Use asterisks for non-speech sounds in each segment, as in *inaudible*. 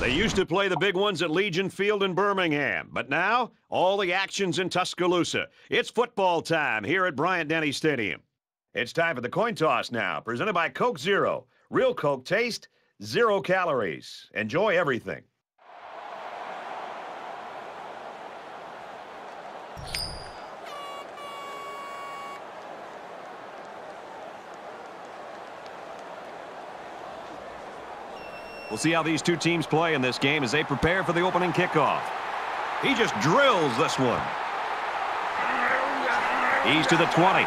They used to play the big ones at Legion Field in Birmingham, but now all the action's in Tuscaloosa. It's football time here at Bryant-Denny Stadium. It's time for the coin toss now, presented by Coke Zero. Real Coke taste, zero calories. Enjoy everything. We'll see how these two teams play in this game as they prepare for the opening kickoff. He just drills this one. He's to the 20.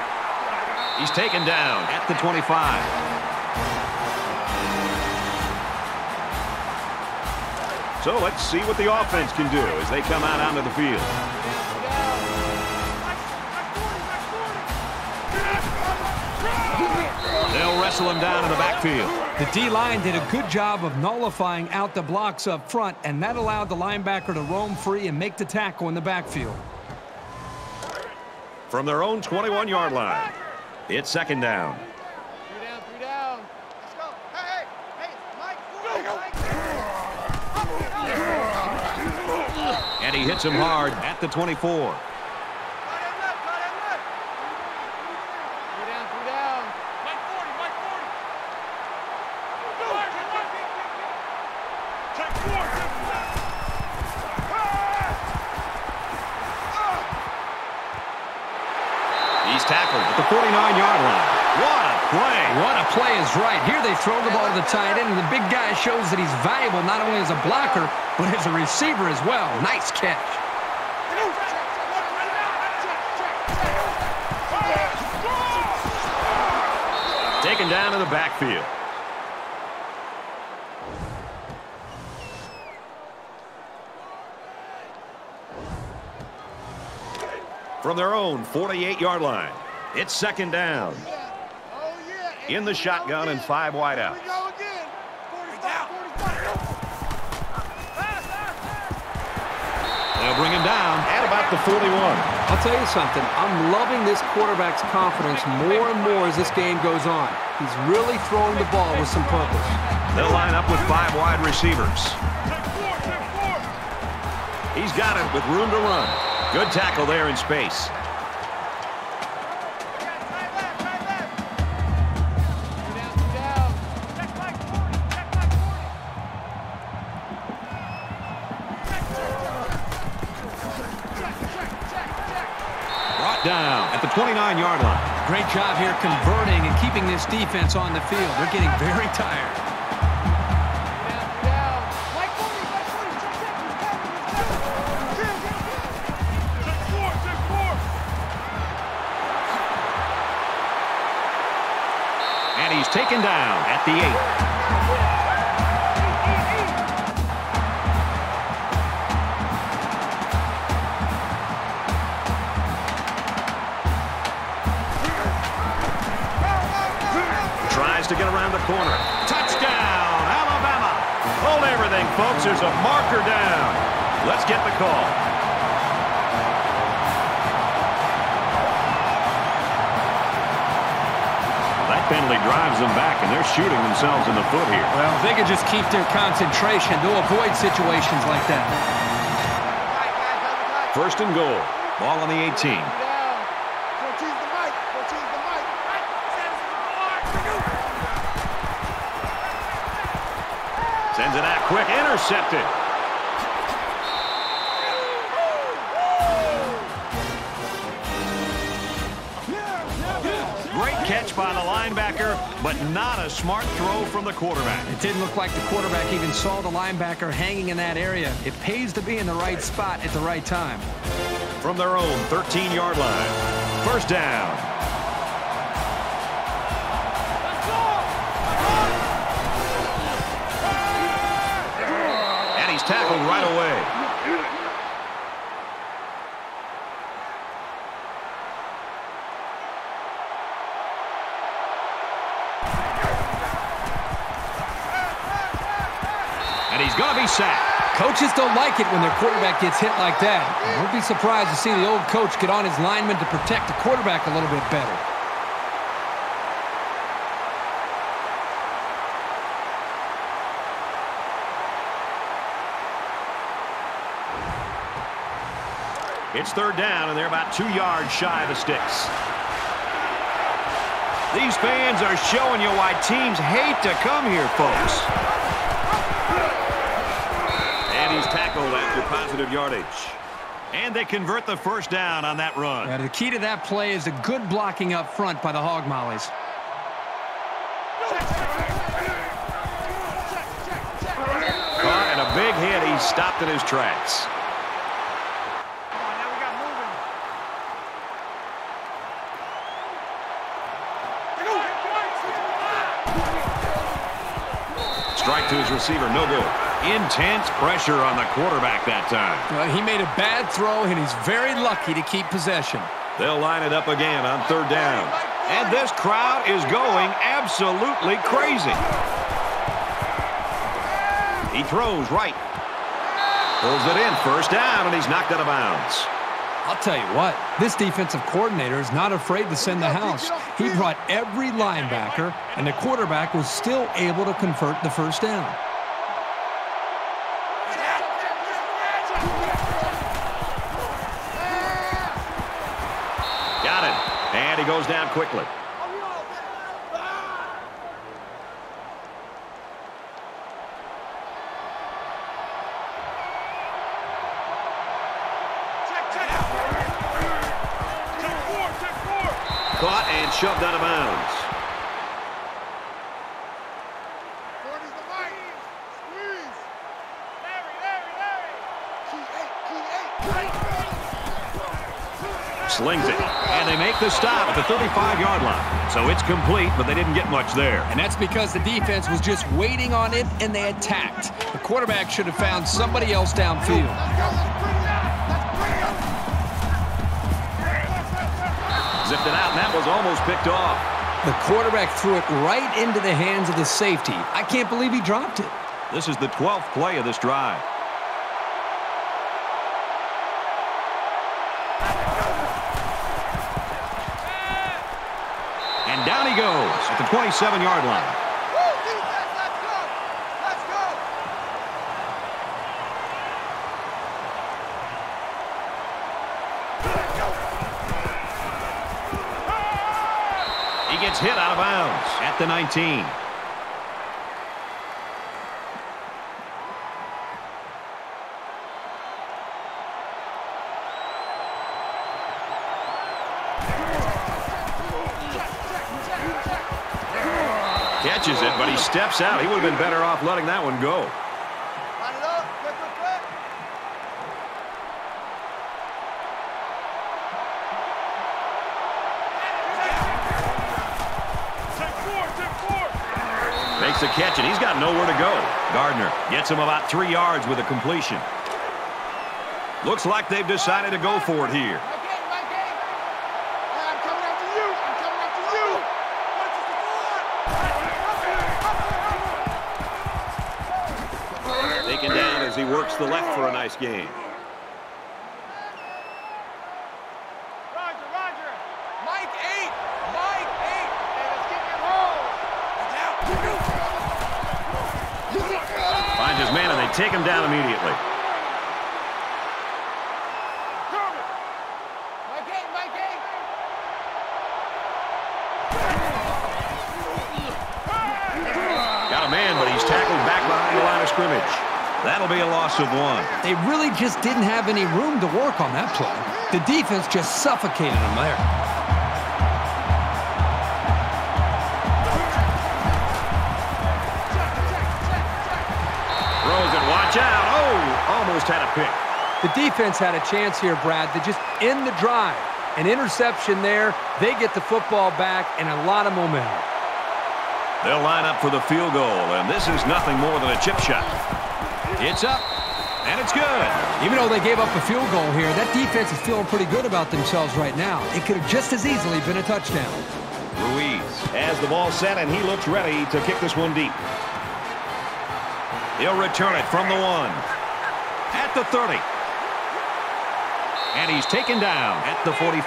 He's taken down at the 25. So let's see what the offense can do as they come out onto the field. They'll wrestle him down in the backfield. The D-line did a good job of nullifying out the blocks up front, and that allowed the linebacker to roam free and make the tackle in the backfield. From their own 21-yard line, it's second down. And he hits him hard at the 24. He's tackled at the 49-yard line. What a play. What a play is right. Here they throw the ball to the tight end, and the big guy shows that he's valuable not only as a blocker, but as a receiver as well. Nice catch. Taken down in the backfield. From their own 48-yard line, it's second down. In the shotgun and five wide They'll bring him down at about the 41. I'll tell you something. I'm loving this quarterback's confidence more and more as this game goes on. He's really throwing the ball with some purpose. They'll line up with five wide receivers. He's got it with room to run. Good tackle there in space. 29-yard line. Great job here converting and keeping this defense on the field. They're getting very tired. And he's taken down at the 8. Corner. Touchdown, Alabama. Hold everything, folks. There's a marker down. Let's get the call. That penalty drives them back, and they're shooting themselves in the foot here. Well, if they could just keep their concentration, they'll avoid situations like that. First and goal. Ball on the 18. Sends it out quick. Intercepted. Great catch by the linebacker, but not a smart throw from the quarterback. It didn't look like the quarterback even saw the linebacker hanging in that area. It pays to be in the right spot at the right time. From their own 13-yard line. First down. Right away. And he's going to be sacked. Coaches don't like it when their quarterback gets hit like that. Don't be surprised to see the old coach get on his lineman to protect the quarterback a little bit better. It's third down, and they're about two yards shy of the sticks. These fans are showing you why teams hate to come here, folks. And he's tackled after positive yardage. And they convert the first down on that run. Yeah, the key to that play is a good blocking up front by the Hog Mollies. Caught and a big hit. He's stopped in his tracks. To his receiver, no good. Intense pressure on the quarterback that time. Well, he made a bad throw, and he's very lucky to keep possession. They'll line it up again on third down. And this crowd is going absolutely crazy. He throws right. Pulls it in, first down, and he's knocked out of bounds. I'll tell you what, this defensive coordinator is not afraid to send the house. He brought every linebacker, and the quarterback was still able to convert the first down. Got it. And he goes down quickly. Caught and shoved out of bounds. Slings it. And they make the stop at the 35-yard line. So it's complete, but they didn't get much there. And that's because the defense was just waiting on it, and they attacked. The quarterback should have found somebody else downfield. Zipped it out, and that was almost picked off. The quarterback threw it right into the hands of the safety. I can't believe he dropped it. This is the 12th play of this drive. And down he goes at the 27-yard line. He gets hit out of bounds the 19. Catches it, but he steps out. He would have been better off letting that one go. Gets him about three yards with a completion. Looks like they've decided to go for it here. Taken down as he works the left for a nice game. Roger, Roger. Mike 8. Mike 8. Hey, let's get him home. Finds his man, and they take him down immediately. Mike 8, Mike 8. Got a man, but he's tackled back behind the line of scrimmage. That'll be a loss of one. They really just didn't have any room to work on that play. The defense just suffocated him there. Almost had a pick. The defense had a chance here, Brad, to just end the drive. An interception there. They get the football back and a lot of momentum. They'll line up for the field goal, and this is nothing more than a chip shot. It's up, and it's good. Even though they gave up a field goal here, that defense is feeling pretty good about themselves right now. It could have just as easily been a touchdown. Ruiz has the ball set, and he looks ready to kick this one deep. He'll return it from the one. At the 30. And he's taken down at the 45.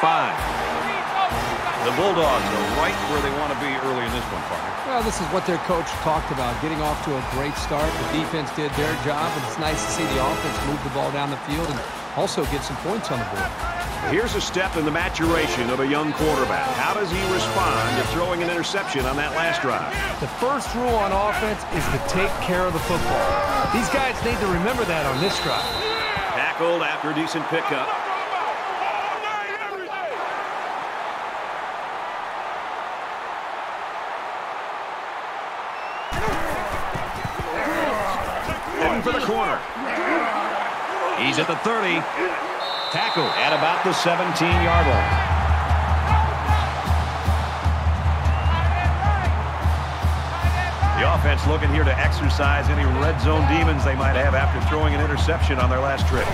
The Bulldogs are right where they want to be early in this one, partner. Well, this is what their coach talked about, getting off to a great start. The defense did their job, and it's nice to see the offense move the ball down the field and Also get some points on the board. Here's a step in the maturation of a young quarterback. How does he respond to throwing an interception on that last drive? The first rule on offense is to take care of the football. These guys need to remember that on this drive. Tackled after a decent pickup. Heading for the corner. He's at the 30. Tackle at about the 17-yard line. The offense looking here to exercise any red zone demons they might have after throwing an interception on their last trip.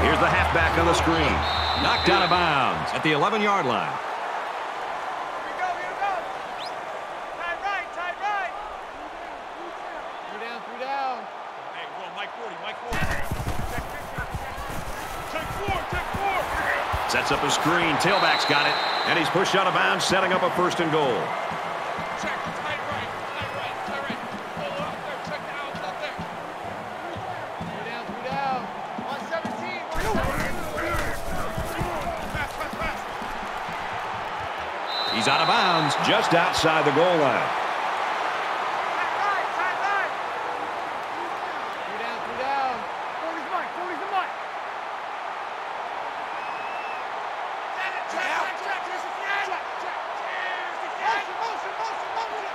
Here's the halfback on the screen. Knocked out of bounds at the 11-yard line. Here we go, here we go. Tight right, tight right. Three down, three down. Hey, we're on Mike 40, Mike 40. Check 50, check four, check four. Sets up a screen. Tailback's got it. And he's pushed out of bounds, setting up a first and goal. Check, tight right, tight right, tight right. Hold up there, check it out, up there. Three down, three down. 117, 117. Pass, pass, pass. He's out of bounds, just outside the goal line. Tight right, tight right. Three down, three down. 40's Mike, 40's the Mike. Check, check, check, check, check, check, check. Motion, motion, motion, motion.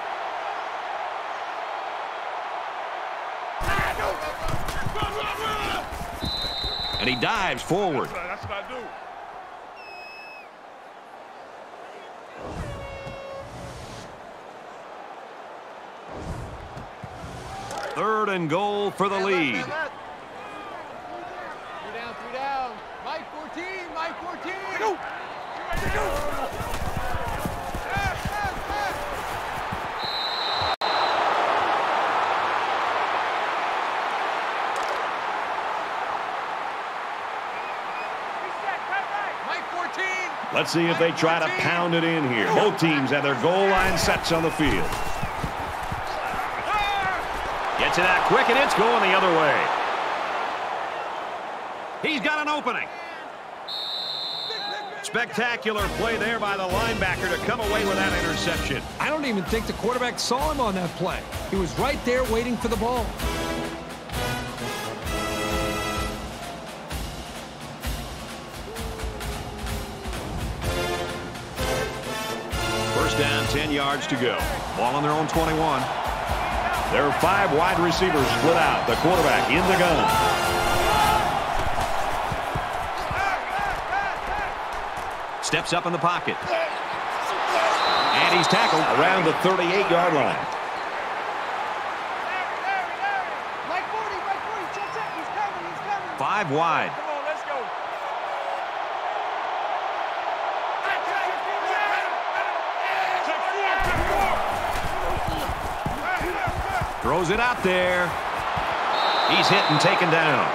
And he dives forward. That's what I do. Third and goal for the lead. Three down, three down. Mike 14, Mike 14. Go. 14. Let's see if they try to pound it in here. Both teams have their goal line sets on the field. Gets it out quick, and it's going the other way. He's got an opening. Spectacular play there by the linebacker to come away with that interception. I don't even think the quarterback saw him on that play. He was right there waiting for the ball. First down, 10 yards to go. Ball on their own 21. There are five wide receivers split out. The quarterback in the gun. Steps up in the pocket. And he's tackled around the 38-yard line. Five Larry, Throws it out there. He's hit and taken down.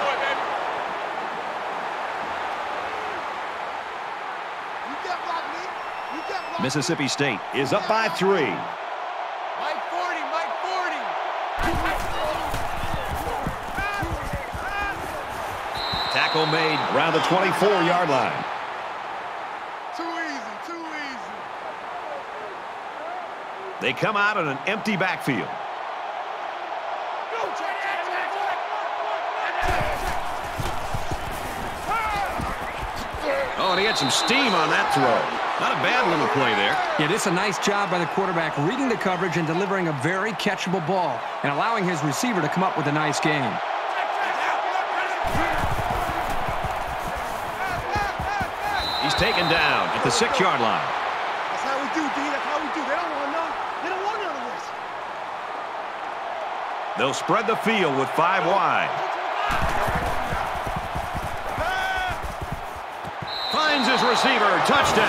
Mississippi State is up by three. Mike 40, Mike 40. Tackle made around the 24-yard line. Too easy, too easy. They come out in an empty backfield. Go, check, check, check, check. Oh, he had some steam on that throw. Not a bad little play there. Yeah, this is a nice job by the quarterback reading the coverage and delivering a very catchable ball and allowing his receiver to come up with a nice game. He's taken down at the six-yard line. That's how we do, D. That's how we do. They don't want none. They don't want none of this. They'll spread the field with five wide. His receiver. Touchdown.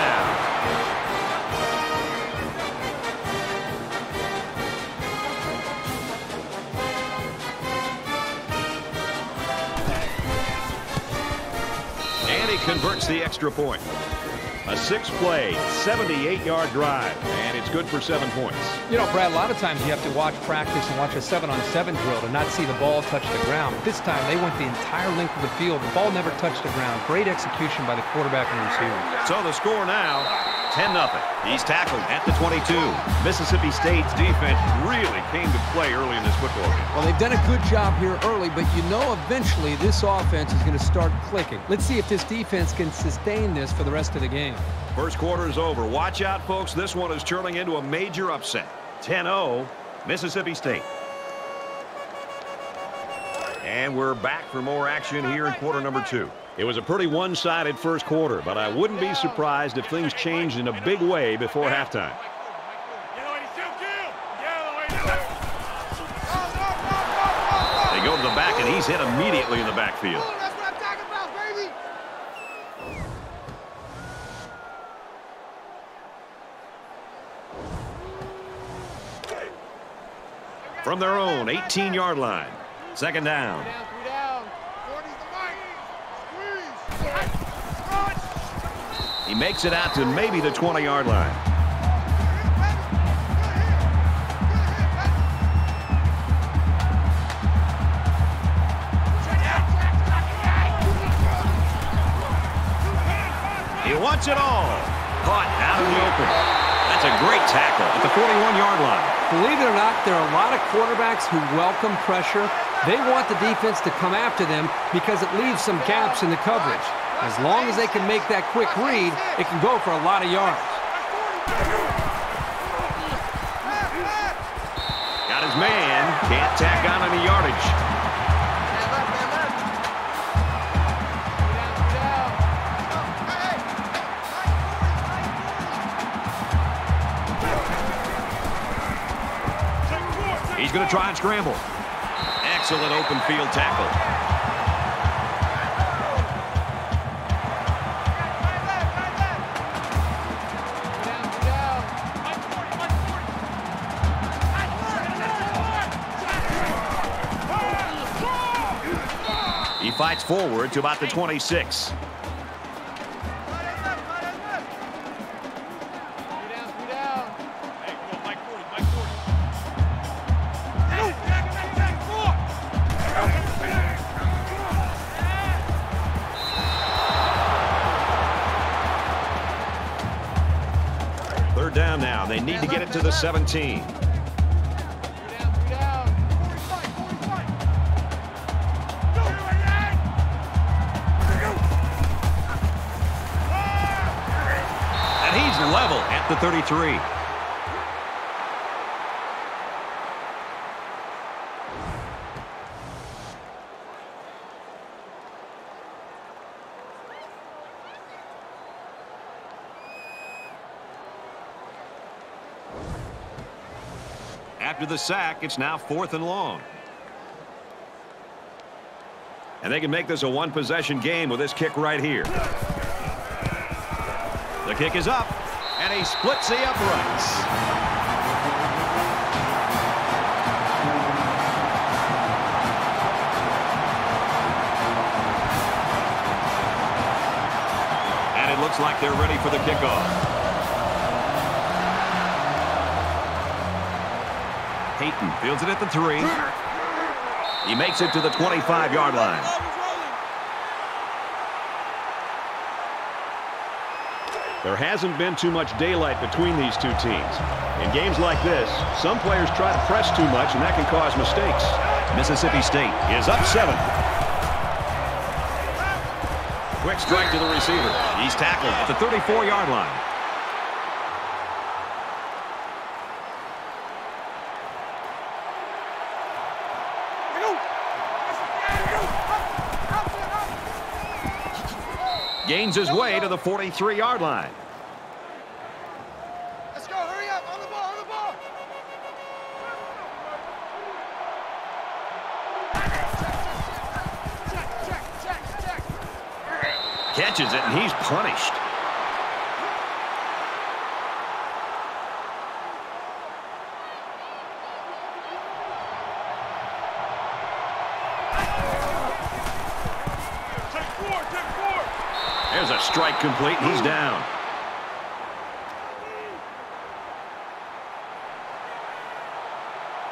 And he converts the extra point. A six-play, 78-yard drive, and it's good for seven points. You know, Brad, a lot of times you have to watch practice and watch a seven-on-seven drill to not see the ball touch the ground. But this time, they went the entire length of the field. The ball never touched the ground. Great execution by the quarterback and receiver. So the score now, 10-0. He's tackled at the 22. Mississippi State's defense really came to play early in this football game. Well, they've done a good job here early, but you know eventually this offense is going to start clicking. Let's see if this defense can sustain this for the rest of the game. First quarter is over. Watch out, folks. This one is turning into a major upset. 10-0, Mississippi State. And we're back for more action here in quarter number two. It was a pretty one-sided first quarter, but I wouldn't be surprised if things changed in a big way before halftime. They go to the back, and he's hit immediately in the backfield. From their own 18-yard line. Second down. He makes it out to maybe the 20-yard line. He wants it all. Caught out in the open. That's a great tackle at the 41-yard line. Believe it or not, there are a lot of quarterbacks who welcome pressure. They want the defense to come after them because it leaves some gaps in the coverage. As long as they can make that quick read, it can go for a lot of yards. Got his man. Can't tack on any yardage. He's going to try and scramble. Excellent open field tackle. Fights forward to about the 26. Third down now. They need to get it to the 17. 33. After the sack, it's now fourth and long. And they can make this a one-possession game with this kick right here. The kick is up, and he splits the uprights. And it looks like they're ready for the kickoff. Peyton fields it at the three. He makes it to the 25-yard line. There hasn't been too much daylight between these two teams. In games like this, some players try to press too much, and that can cause mistakes. Mississippi State is up seven. Quick strike to the receiver. He's tackled at the 34-yard line. Gains his way to the 43-yard line. Let's go, hurry up, on the ball, on the ball. Check, check, check, check. Catches it, and he's punished. incomplete. He's down.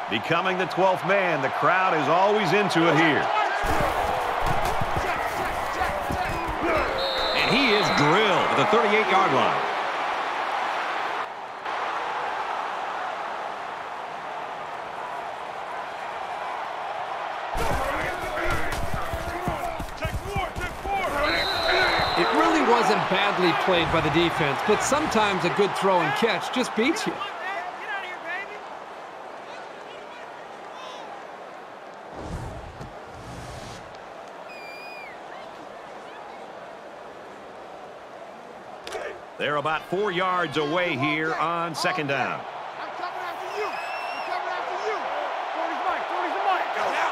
Becoming the 12th man, the crowd is always into it here. And he is drilled at the 38-yard line. Badly played by the defense, but sometimes a good throw and catch just beats you. They're about four yards away here on second down. I'm coming after you. I'm coming after you. 40's Mike. 40's the Mike. Go now.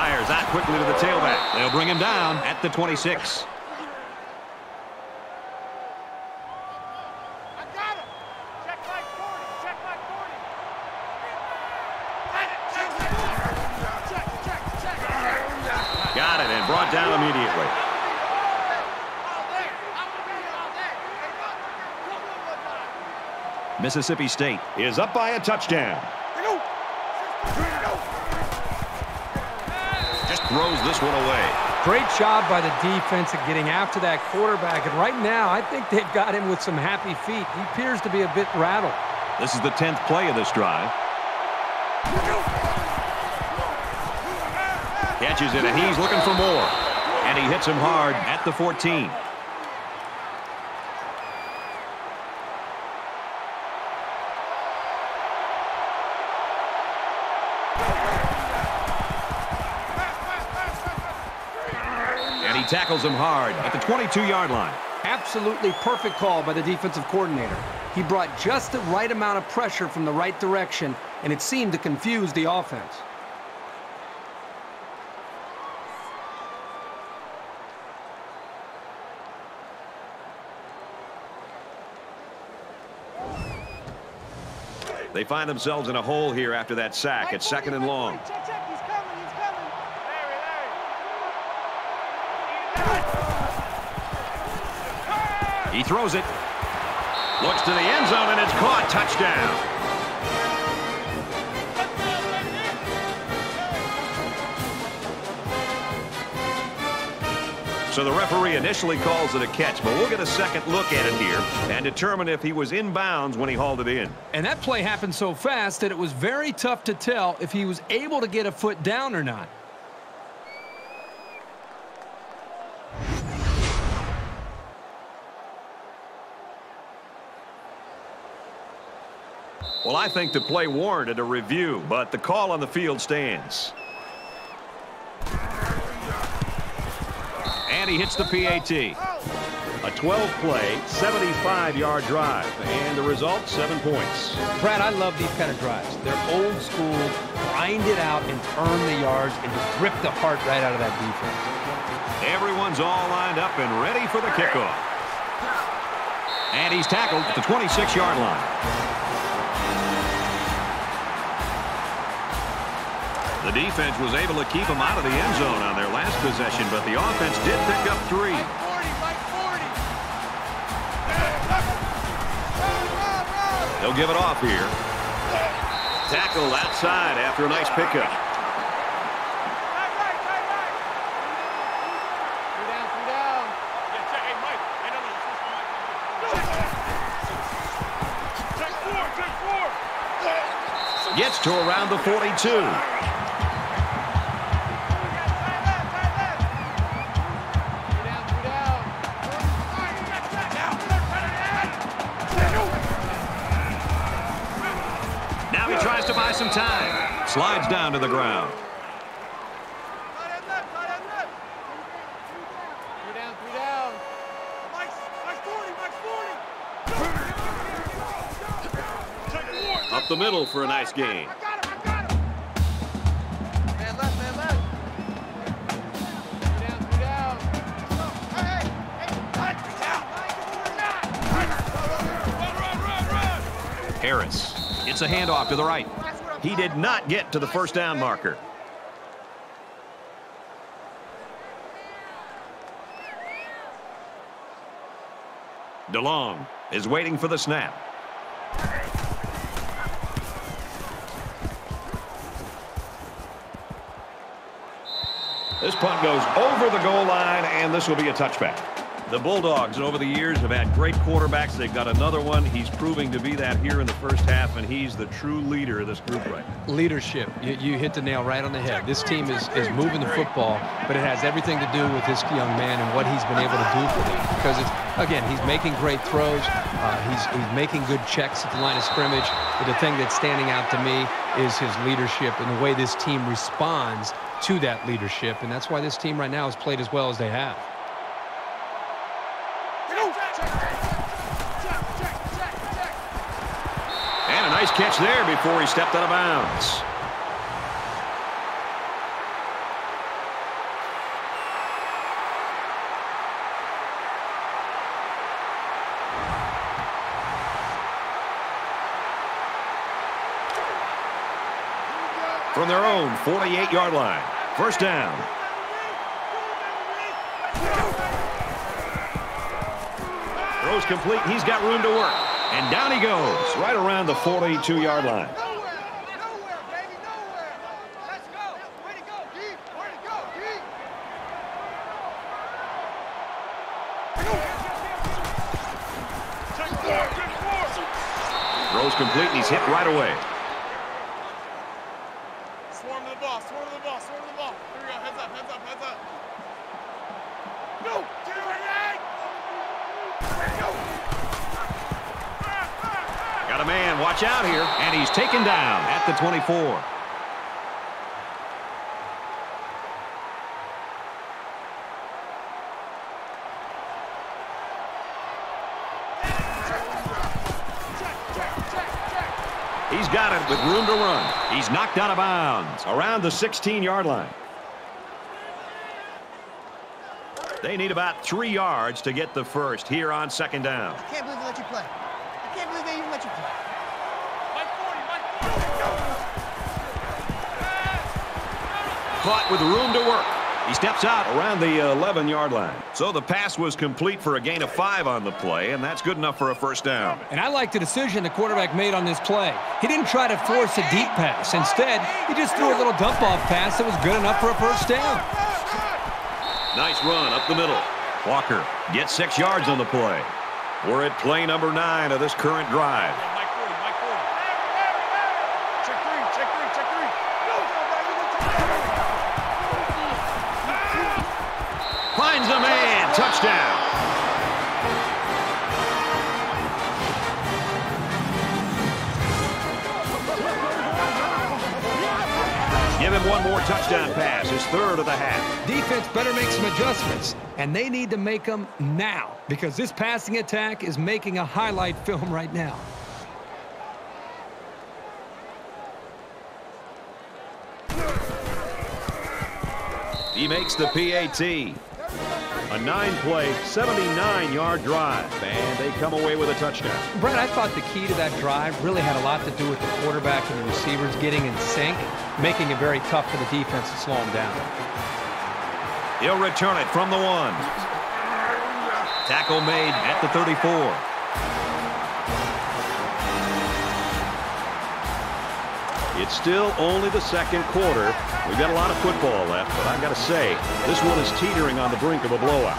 Fires out quickly to the tailback. They'll bring him down at the 26. Got him. Check Mike 40. Check Mike 40. Check, check, check, check. Got it and brought down immediately. Mississippi State Is up by a touchdown. Throws this one away. Great job by the defense at getting after that quarterback. And right now, I think they've got him with some happy feet. He appears to be a bit rattled. This is the 10th play of this drive. Catches it, and he's looking for more. And he hits him hard at the 14. Tackles him hard at the 22-yard line. Absolutely perfect call by the defensive coordinator. He brought just the right amount of pressure from the right direction, and it seemed to confuse the offense. They find themselves in a hole here after that sack. It's second and long. Check, check. He's coming. He's coming. Larry, Larry. He throws it. Looks to the end zone, and it's caught. Touchdown. So the referee initially calls it a catch, but we'll get a second look at it here and determine if he was in bounds when he hauled it in. And that play happened so fast that it was very tough to tell if he was able to get a foot down or not. Well, I think the play warranted a review, but the call on the field stands. And he hits the PAT. A 12-play, 75-yard drive, and the result, seven points. Brad, I love these kind of drives. They're old school, grind it out and earn the yards and just rip the heart right out of that defense. Everyone's all lined up and ready for the kickoff. And he's tackled at the 26-yard line. The defense was able to keep them out of the end zone on their last possession, but the offense did pick up three. Mike 40. Mike 40. Run, run, run. They'll give it off here. Tackle outside after a nice pickup. Gets to around the 42. Slides down to the ground. Up the middle for a nice cut. Harris. It's a handoff to the right. He did not get to the first down marker. DeLong is waiting for the snap. This punt goes over the goal line, and this will be a touchback. The Bulldogs over the years have had great quarterbacks. They've got another one. He's proving to be that here in the first half, and he's the true leader of this group right now. Leadership. You, you hit the nail right on the head. This team is, is moving the football, but it has everything to do with this young man and what he's been able to do for them. Because, again, he's making great throws. Uh, he's, he's making good checks at the line of scrimmage. But the thing that's standing out to me is his leadership and the way this team responds to that leadership. And that's why this team right now has played as well as they have. And a nice catch there before he stepped out of bounds. From their own 48-yard line. First down. Throws complete. He's got room to work. And down he goes, right around the 42-yard line. Throws complete, and he's hit right away. Swarm to the ball, swarm to the ball, swarm to the ball. Here we go, heads up, heads up, heads up. Go! Get it right! Got a man. Watch out here. And he's taken down at the 24. He's got it with room to run. He's knocked out of bounds. Around the 16-yard line. They need about three yards to get the first here on second down. Caught with room to work. He steps out around the 11-yard line. So the pass was complete for a gain of five on the play, and that's good enough for a first down. And I like the decision the quarterback made on this play. He didn't try to force a deep pass. Instead, he just threw a little dump-off pass that was good enough for a first down. Nice run up the middle. Walker gets six yards on the play. We're at play number nine of this current drive. touchdown pass, his third of the half. Defense better make some adjustments, and they need to make them now because this passing attack is making a highlight *laughs* film right now. He makes the PAT. A nine-play, 79-yard drive, and they come away with a touchdown. Brett, I thought the key to that drive really had a lot to do with the quarterback and the receivers getting in sync, making it very tough for the defense to slow them down. He'll return it from the one. Tackle made at the 34. It's still only the second quarter. We've got a lot of football left, but I've got to say, this one is teetering on the brink of a blowout.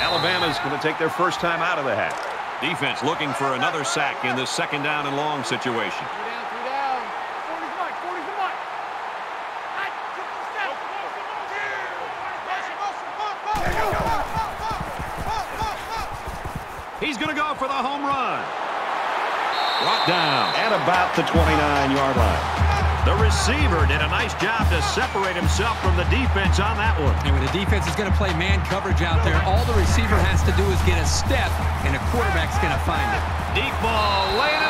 Alabama's going to take their first time out of the half. Defense looking for another sack in this second down and long situation. At the 29-yard line. The receiver did a nice job to separate himself from the defense on that one. And when the defense is going to play man coverage out there, all the receiver has to do is get a step, and a quarterback's going to find it. Deep ball, laying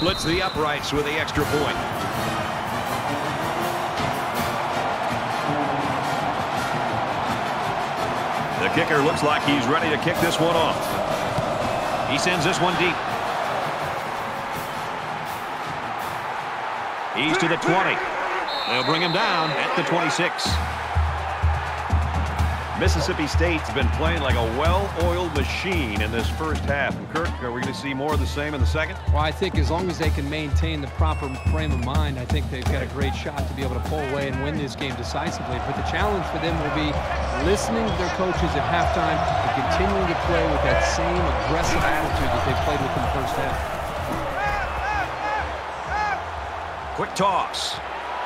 splits the uprights with the extra point. The kicker looks like he's ready to kick this one off. He sends this one deep. He's to the 20. They'll bring him down at the 26. Mississippi State's been playing like a well-oiled machine in this first half. And Kirk, are we going to see more of the same in the second? Well, I think as long as they can maintain the proper frame of mind, I think they've got a great shot to be able to pull away and win this game decisively. But the challenge for them will be listening to their coaches at halftime and continuing to play with that same aggressive attitude that they played with in the first half. Quick toss.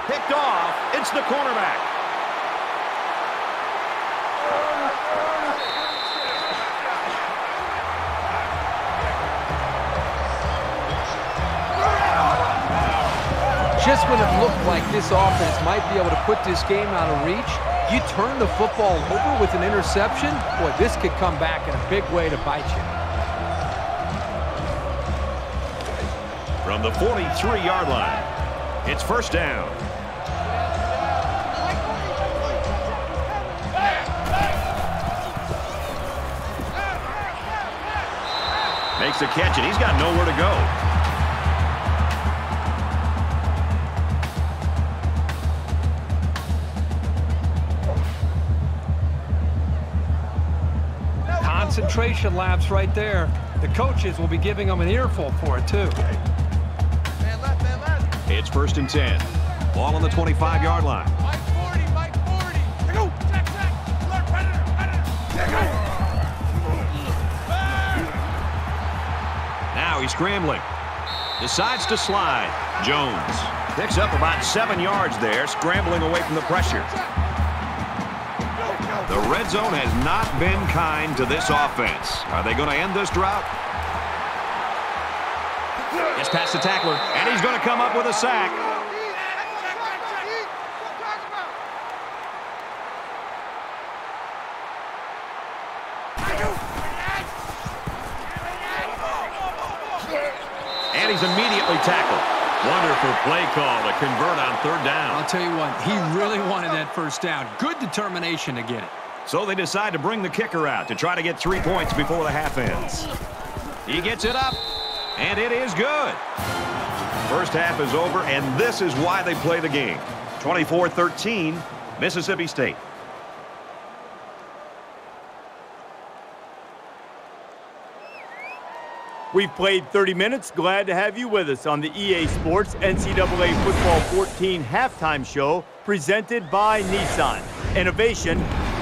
Picked off. It's the cornerback. Just when it looked like this offense might be able to put this game out of reach, you turn the football over with an interception, boy, this could come back in a big way to bite you. From the 43-yard line, it's first down. Makes the catch, and he's got nowhere to go. Concentration lapse right there. The coaches will be giving them an earful for it, too. It's first and 10. Ball on the 25-yard line. Mike 40, Mike 40. Go. Check, check. Alert, predator, predator. Now he's scrambling. Decides to slide. Jones picks up about seven yards there, scrambling away from the pressure. The red zone has not been kind to this offense. Are they going to end this drought? Gets past the tackler, and he's going to come up with a sack. And he's immediately tackled. Wonderful play call to convert on third down. I'll tell you what, he really wanted that first down. Good determination to get it. So they decide to bring the kicker out to try to get three points before the half ends. He gets it up, and it is good. First half is over, and this is why they play the game. 24-13, Mississippi State. We've played 30 minutes. Glad to have you with us on the EA Sports NCAA Football 14 halftime show presented by Nissan. Innovation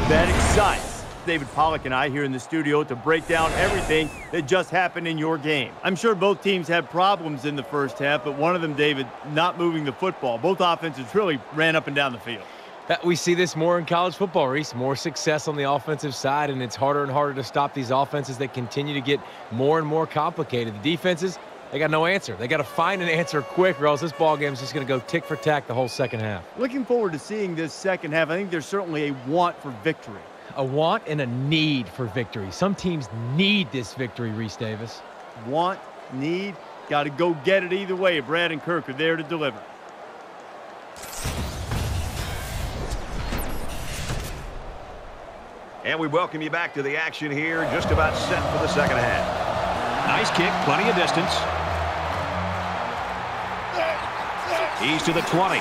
that excites. David Pollack and I here in the studio to break down everything that just happened in your game. I'm sure both teams had problems in the first half, but one of them, David, not moving the football. Both offenses really ran up and down the field. Uh, we see this more in college football, Reese. More success on the offensive side, and it's harder and harder to stop these offenses that continue to get more and more complicated. The defenses, they got no answer. They got to find an answer quick, or else this ball game is just going to go tick for tack the whole second half. Looking forward to seeing this second half. I think there's certainly a want for victory. A want and a need for victory. Some teams need this victory, Reese Davis. Want, need, got to go get it either way. Brad and Kirk are there to deliver. And we welcome you back to the action here, just about set for the second half. Nice kick, plenty of distance. He's to the 20.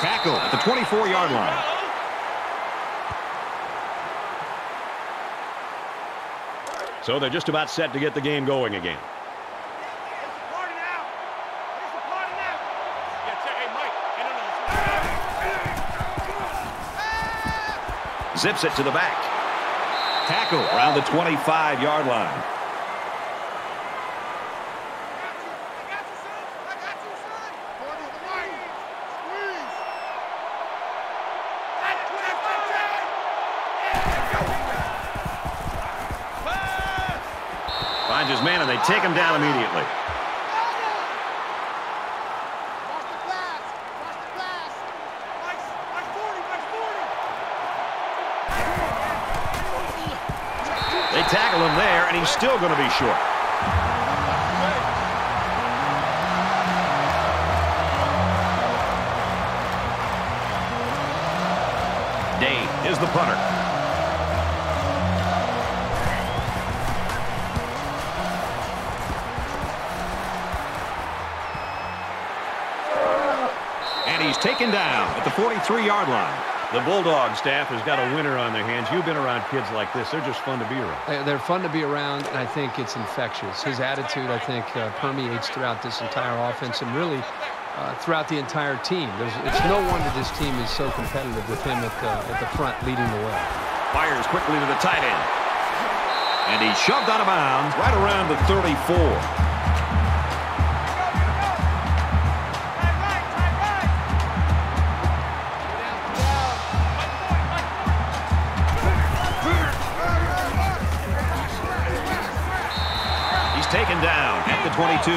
Tackle at the 24-yard line. So they're just about set to get the game going again. Zips it to the back. Tackle around the 25-yard line. Finds his man, and they take him down immediately. They tackle him there, and he's still going to be short. Dane is the punter. And he's taken down at the 43-yard line. The Bulldog staff has got a winner on their hands. You've been around kids like this. They're just fun to be around. They're fun to be around, and I think it's infectious. His attitude, I think, uh, permeates throughout this entire offense and really uh, throughout the entire team. There's, it's no wonder this team is so competitive with him at the, at the front leading the way. Fires quickly to the tight end. And he's shoved out of bounds right around the 34. 22.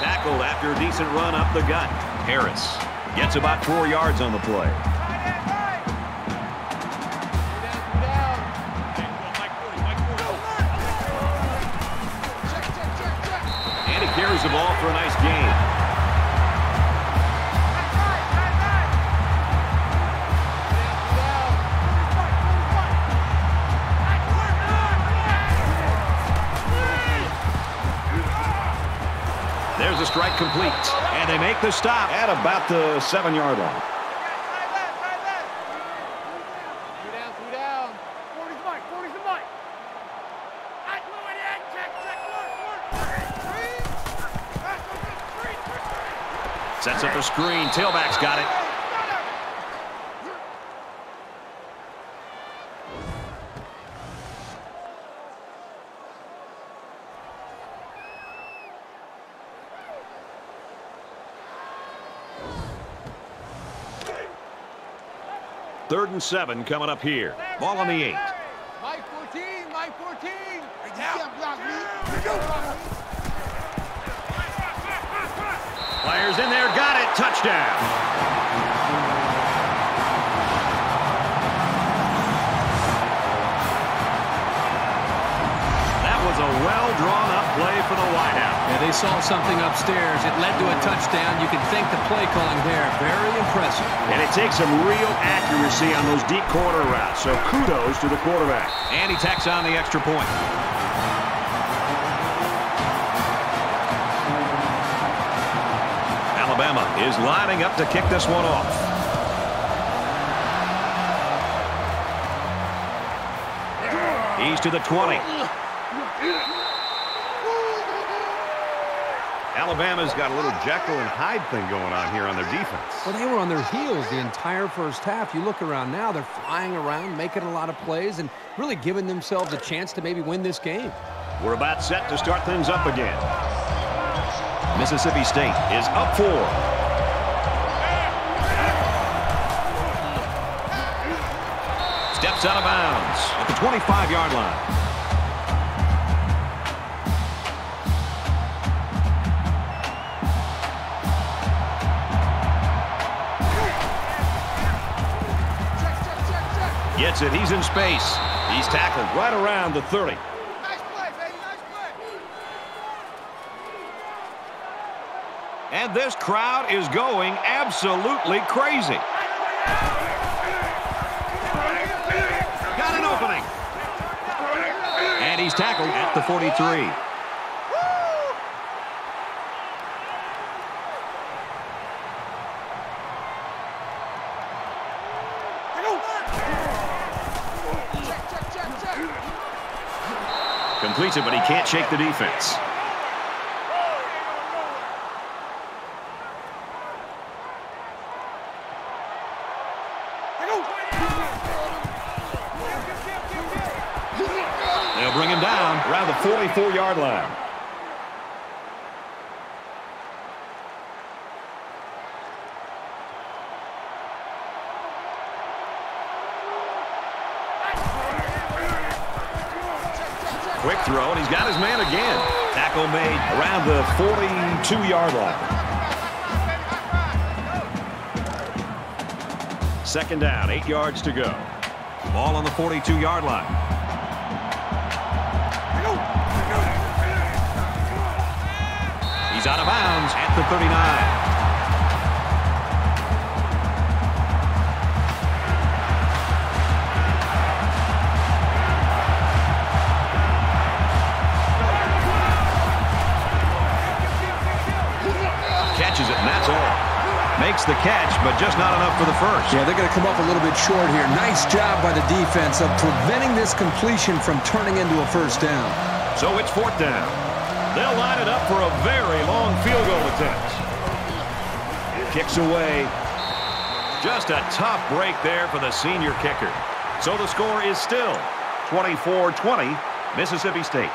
Tackled after a decent run up the gut. Harris gets about four yards on the play. The ball for a nice gain. There's a strike complete. And they make the stop at about the seven-yard line. Sets up a screen. Tailback's got it. Third and seven coming up here. Ball on the eight. Mike 14, Mike 14. Fires in there, got it, touchdown. That was a well-drawn-up play for the wideout. Yeah, they saw something upstairs. It led to a touchdown. You can thank the play calling there. Very impressive. And it takes some real accuracy on those deep corner routes, so kudos to the quarterback. And he tacks on the extra point. Alabama is lining up to kick this one off. He's to the 20. Alabama's got a little Jekyll and Hyde thing going on here on their defense. Well, they were on their heels the entire first half. You look around now, they're flying around, making a lot of plays, and really giving themselves a chance to maybe win this game. We're about set to start things up again. Mississippi State is up four. Steps out of bounds at the 25-yard line. Gets it. He's in space. He's tackled right around the 30. This crowd is going absolutely crazy. Got an opening. And he's tackled at the 43. Completes it, but he can't shake the defense. Around the 44-yard line. Quick throw, and he's got his man again. Tackle made around the 42-yard line. Second down, eight yards to go. Ball on the 42-yard line. He's out of bounds at the 39. Catches it, and that's all makes the catch, but just not enough for the first. Yeah, they're going to come up a little bit short here. Nice job by the defense of preventing this completion from turning into a first down. So it's fourth down. They'll line it up for a very long field goal attempt. Kicks away. Just a tough break there for the senior kicker. So the score is still 24-20, Mississippi State.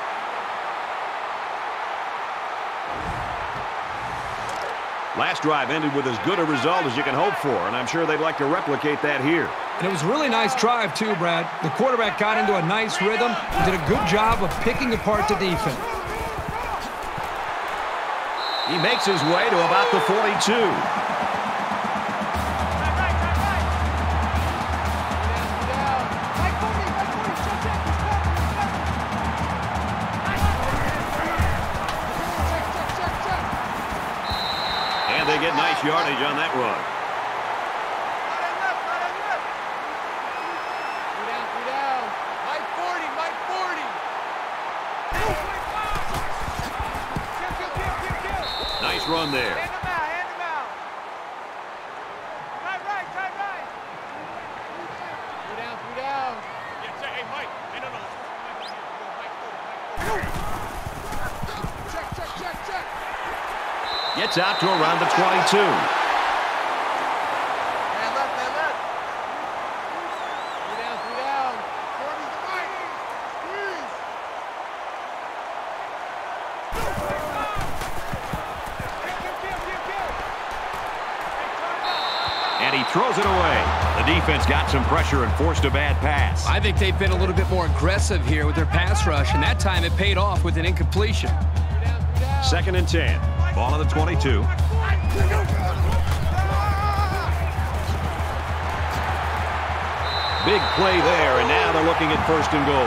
Last drive ended with as good a result as you can hope for, and I'm sure they'd like to replicate that here. And it was a really nice drive, too, Brad. The quarterback got into a nice rhythm, did a good job of picking apart the defense. He makes his way to about the 42. nice yardage on that run. Gets out to around the 22. And he throws it away. The defense got some pressure and forced a bad pass. I think they've been a little bit more aggressive here with their pass rush, and that time it paid off with an incompletion. Second and 10. Ball on the 22. Big play there, and now they're looking at first and goal.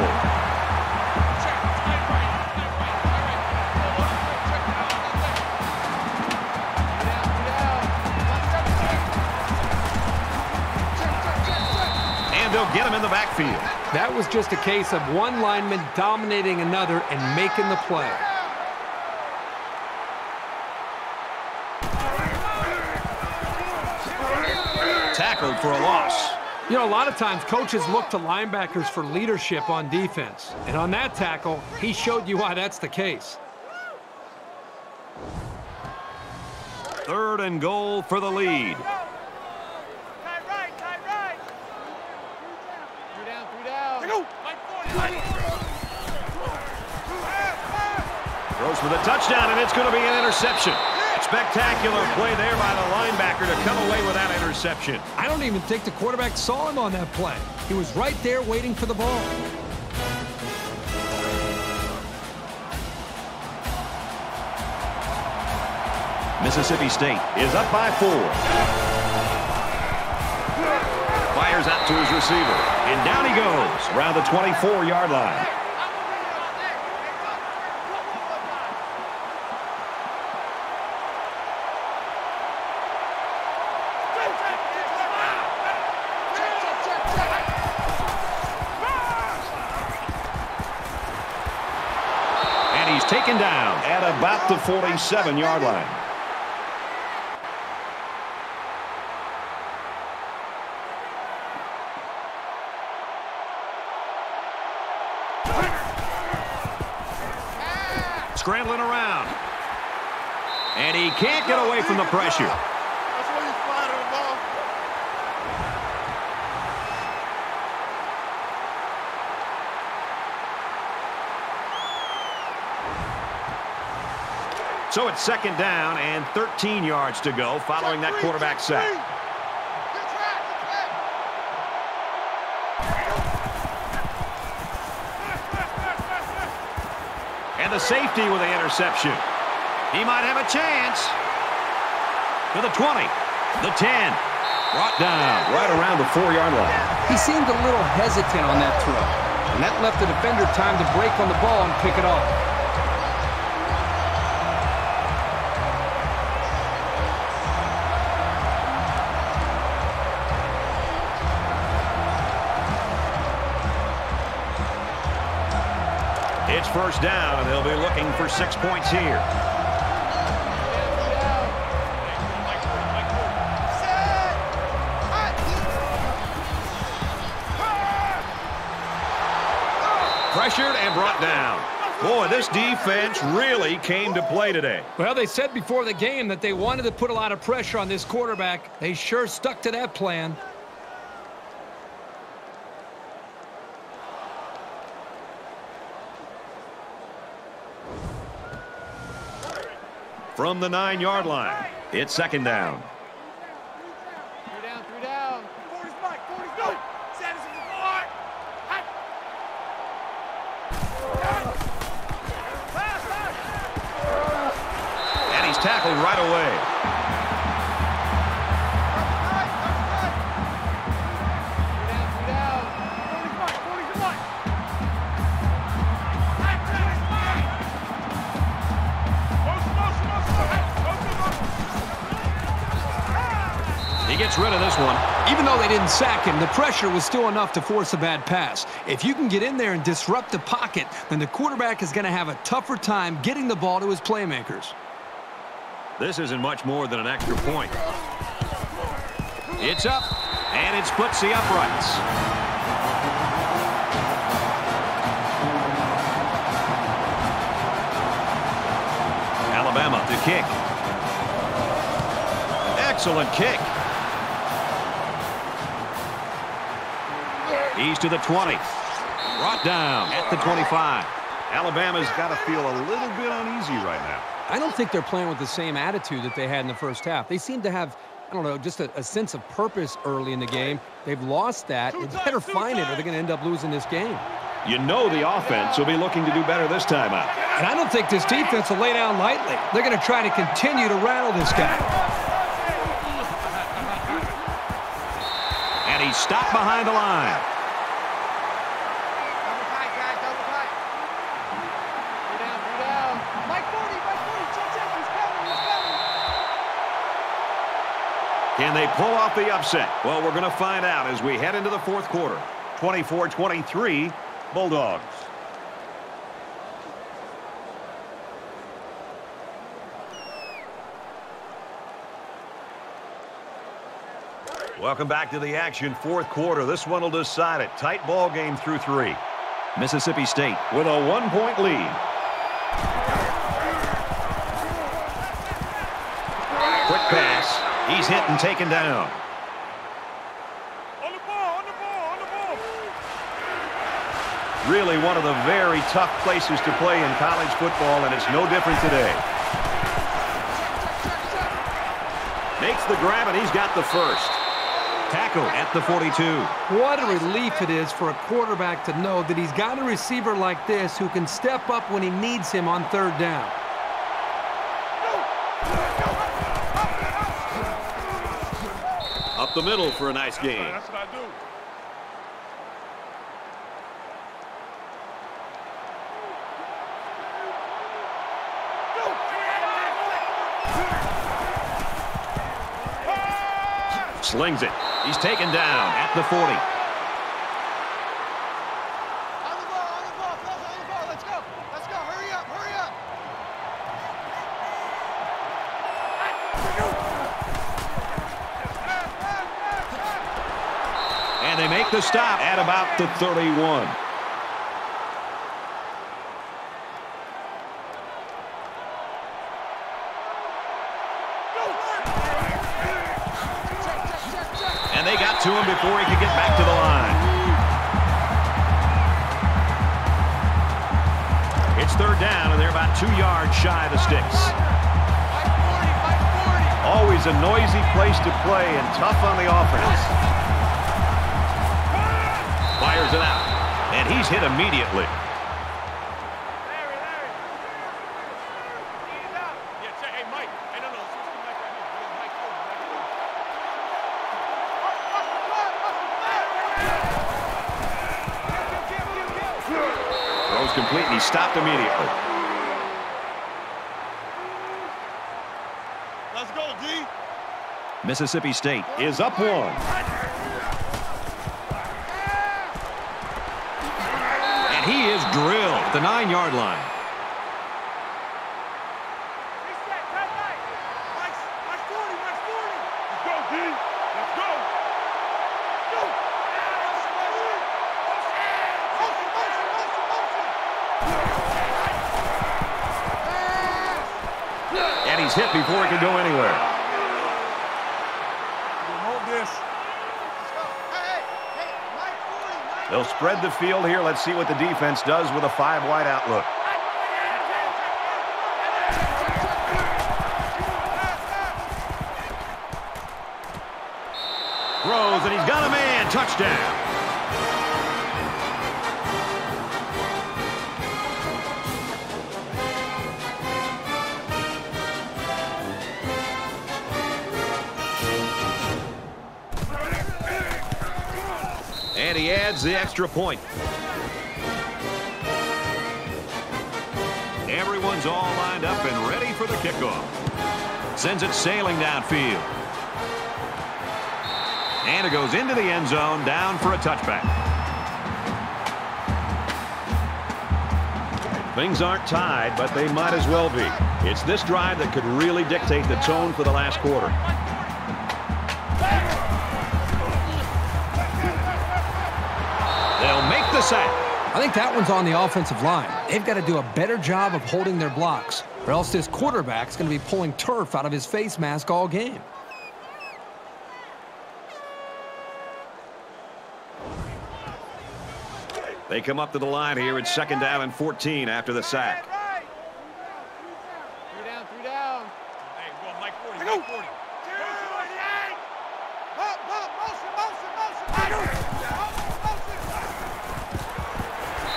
And they'll get him in the backfield. That was just a case of one lineman dominating another and making the play. Tackled for a loss. You know, a lot of times coaches look to linebackers for leadership on defense. And on that tackle, he showed you why that's the case. Third and goal for the lead. Throws for the touchdown, and it's going to be an interception. Spectacular play there by the linebacker to come away with that interception. I don't even think the quarterback saw him on that play. He was right there waiting for the ball. Mississippi State is up by four. Fires out to his receiver. And down he goes around the 24-yard line. taken down at about the 47-yard line. Scrambling around. And he can't get away from the pressure. So it's second down and 13 yards to go following that quarterback sack. And the safety with the interception. He might have a chance. To the 20, the 10. Brought down right around the four-yard line. He seemed a little hesitant on that throw. And that left the defender time to break on the ball and pick it off. six points here. Pressured and brought down. Boy, this defense really came to play today. Well, they said before the game that they wanted to put a lot of pressure on this quarterback. They sure stuck to that plan. From the nine-yard line, it's second down. Gets rid of this one. Even though they didn't sack him, the pressure was still enough to force a bad pass. If you can get in there and disrupt the pocket, then the quarterback is going to have a tougher time getting the ball to his playmakers. This isn't much more than an extra point. It's up, and it splits the uprights. Alabama to kick. Excellent kick. He's to the 20. Brought down at the 25. Alabama's got to feel a little bit uneasy right now. I don't think they're playing with the same attitude that they had in the first half. They seem to have, I don't know, just a, a sense of purpose early in the game. They've lost that. They better find it or they're going to end up losing this game. You know the offense will be looking to do better this time out. And I don't think this defense will lay down lightly. They're going to try to continue to rattle this guy. And he's stopped behind the line. Double tight, guys, double tight. Three down, three down. Mike 40, Mike 40. Check, check. He's coming, he's coming. Can they pull off the upset? Well, we're going to find out as we head into the fourth quarter. 24-23, Bulldogs. Welcome back to the action. Fourth quarter. This one will decide it. Tight ball game through three. Mississippi State with a one-point lead. Quick pass. He's hit and taken down. On the ball, on the ball, on the ball. Really one of the very tough places to play in college football, and it's no different today. Makes the grab, and he's got the first. Tackle at the 42. What a relief it is for a quarterback to know that he's got a receiver like this who can step up when he needs him on third down. Up the middle for a nice game. That's what I do. Slings it. He's taken down at the 40. On the ball, on the ball, fellas, on the ball. Let's go. Let's go. Hurry up, hurry up. Stop at about the 31. And they got to him before he could get back to the line. It's third down, and they're about two yards shy of the sticks. Always a noisy place to play and tough on the offense. Fires it out, and he's hit immediately. Larry, Larry. Eat it out. Yeah, check. Hey, Mike. Hey, no, no. Switch to Mike right here. Yeah, Mike 40, Mike 40. Throws complete, and he stopped immediately. Let's go, D. Mississippi State is up one. The nine-yard line. Reset, tight right. Mike, Mike 40, Mike 40. Let's go, D. Let's go. Go. Motion, motion, motion, motion, motion. he's hit before he can go anywhere. Hold this. Hey, hey, hey, Mike 40, Mike They'll spread the field here. Let's see what the defense does with a five-wide outlook. Throws, and he's got a man. Touchdown. Adds the extra point. Everyone's all lined up and ready for the kickoff. Sends it sailing downfield. And it goes into the end zone, down for a touchback. Things aren't tied, but they might as well be. It's this drive that could really dictate the tone for the last quarter. They'll make the sack. I think that one's on the offensive line. They've got to do a better job of holding their blocks, or else this quarterback's going to be pulling turf out of his face mask all game. They come up to the line here. It's second down and 14 after the sack. Right. Three down, three down. Hey, go Mike 40, Mike 40. Bump, bump, motion, motion, motion, motion, motion.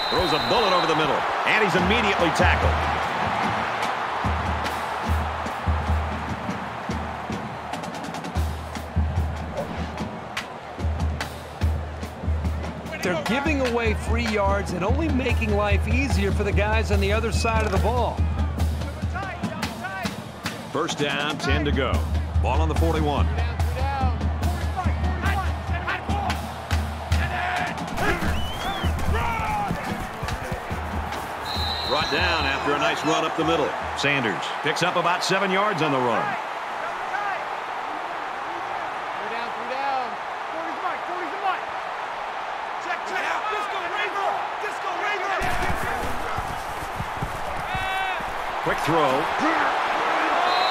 Throws a bullet over the middle. And he's immediately tackled. They're giving away free yards and only making life easier for the guys on the other side of the ball. Tight, double tight. First down, 10 to go. Ball on the 41. down after a nice run up the middle. Sanders picks up about seven yards on the run. Quick throw.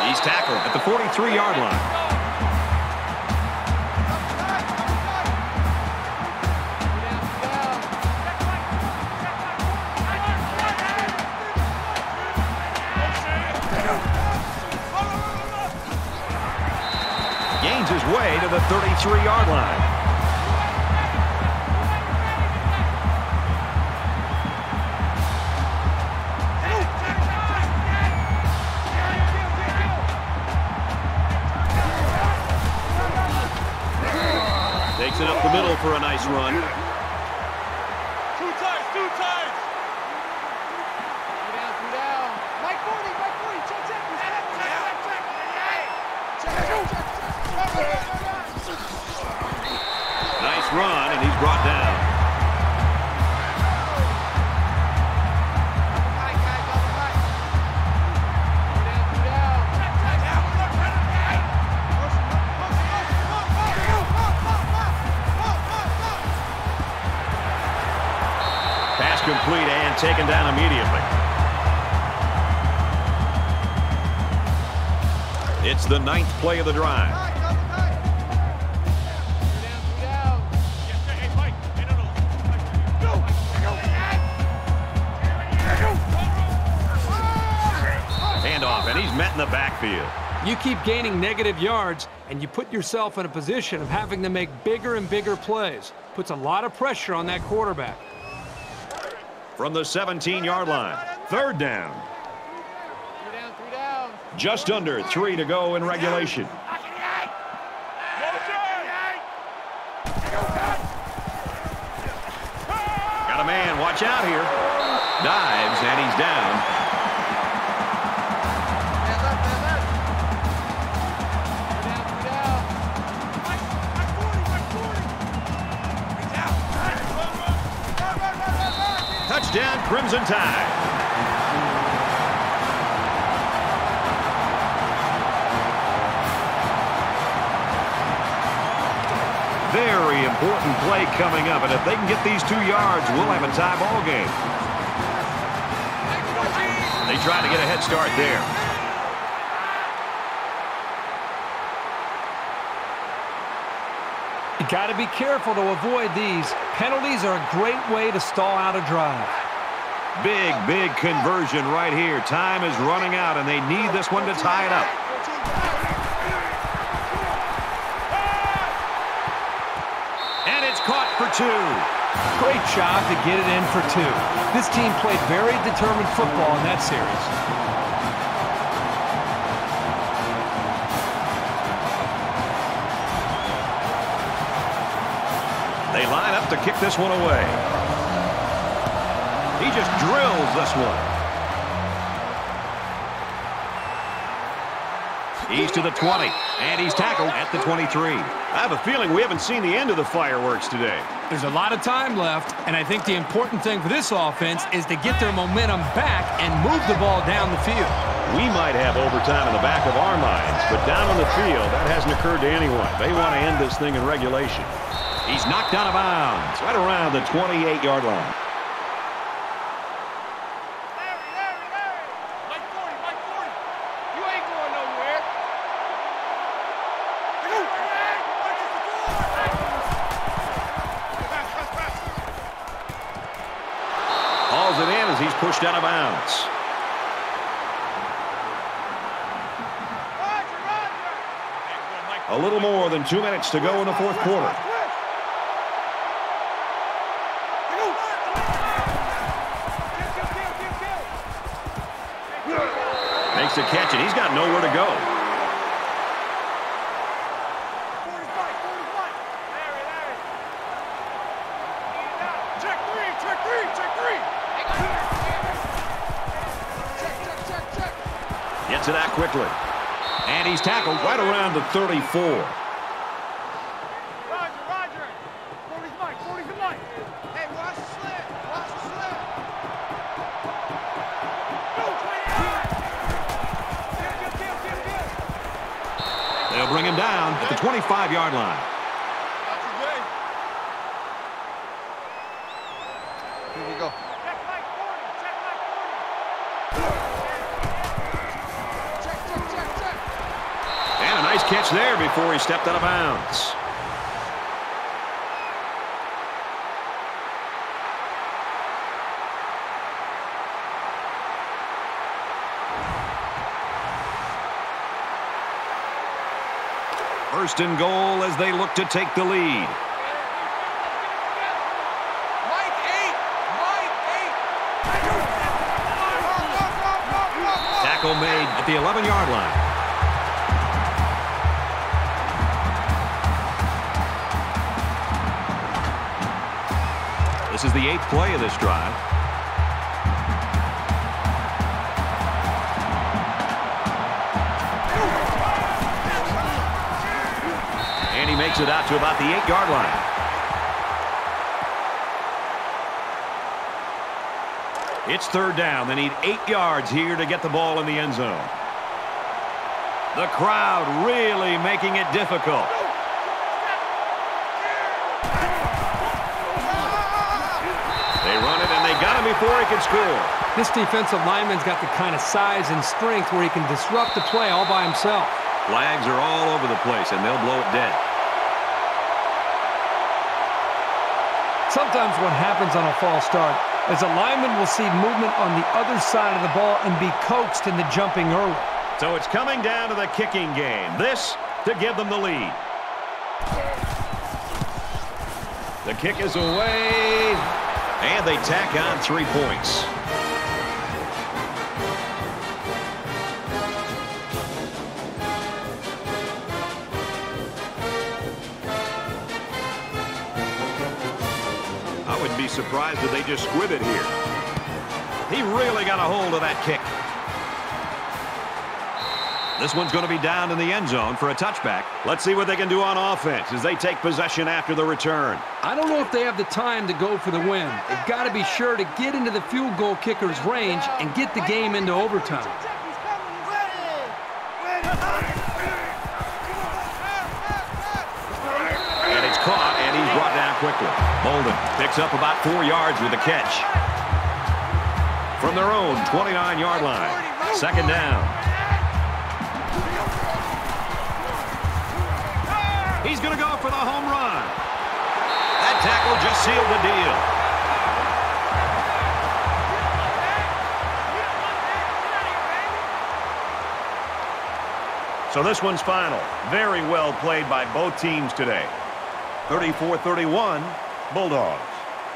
He's tackled at the 43-yard line. 33-yard line. Pass complete and taken down immediately. It's the ninth play of the drive. Handoff, and he's met in the backfield. You keep gaining negative yards, and you put yourself in a position of having to make bigger and bigger plays. Puts a lot of pressure on that quarterback. From the 17-yard line. Third down. Just under three to go in regulation. Got a man. Watch out here. Dives, and he's down. Crimson Tide. Very important play coming up, and if they can get these two yards, we'll have a tie ball game. They try to get a head start there. You got to be careful to avoid these. Penalties are a great way to stall out a drive. Big, big conversion right here. Time is running out, and they need this one to tie it up. And it's caught for two. Great job to get it in for two. This team played very determined football in that series. They line up to kick this one away. He just drills this one. He's to the 20, and he's tackled at the 23. I have a feeling we haven't seen the end of the fireworks today. There's a lot of time left, and I think the important thing for this offense is to get their momentum back and move the ball down the field. We might have overtime in the back of our minds, but down on the field, that hasn't occurred to anyone. They want to end this thing in regulation. He's knocked out of bounds right around the 28-yard line. Larry, Larry, Larry! Mike 40, Mike 40! You ain't going nowhere! Hauls it in as he's pushed out of bounds. Roger, Roger! A little more than two minutes to go in the fourth quarter. Makes the catch, and he's got nowhere to go. Gets it out quickly. And he's tackled right around the 34. 25-yard line. That's your day. Here we go. Check Mike 40, check Mike 40! Check, check, check, check! And a nice catch there before he stepped out of bounds. First and goal as they look to take the lead. Mike 8! Mike 8! Go, go, go, go, go, go! Tackle made at the 11-yard line. This is the eighth play of this drive. Makes it out to about the eight-yard line. It's third down. They need eight yards here to get the ball in the end zone. The crowd really making it difficult. They run it, and they got him before he could score. This defensive lineman's got the kind of size and strength where he can disrupt the play all by himself. Flags are all over the place, and they'll blow it dead. Sometimes what happens on a false start is a lineman will see movement on the other side of the ball and be coaxed into jumping early. So it's coming down to the kicking game. This to give them the lead. The kick is away, and they tack on three points. Surprised if they just squib it here. He really got a hold of that kick. This one's going to be down in the end zone for a touchback. Let's see what they can do on offense as they take possession after the return. I don't know if they have the time to go for the win. They've got to be sure to get into the field goal kicker's range and get the game into overtime. Check, he's coming, he's ready! Ready! And it's caught, and he's brought down quickly. Bolden picks up about four yards with the catch. From their own 29-yard line. Second down. He's going to go for the home run. That tackle just sealed the deal. So this one's final. Very well played by both teams today. 34-31, Bulldogs.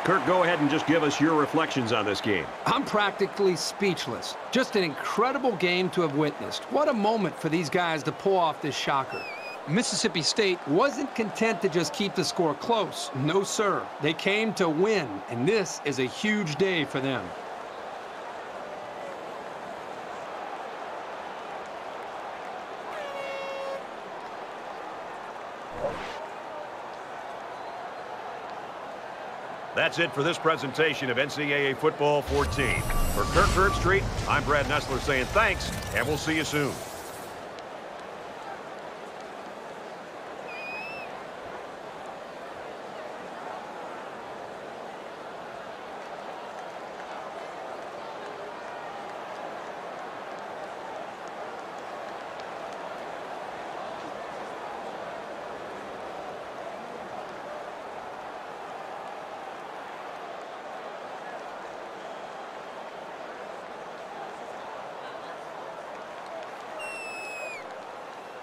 Kirk, go ahead and just give us your reflections on this game. I'm practically speechless. Just an incredible game to have witnessed. What a moment for these guys to pull off this shocker. Mississippi State wasn't content to just keep the score close. No, sir. They came to win, and this is a huge day for them. That's it for this presentation of NCAA Football 14. For Kirk Herbstreit, I'm Brad Nessler saying thanks, and we'll see you soon.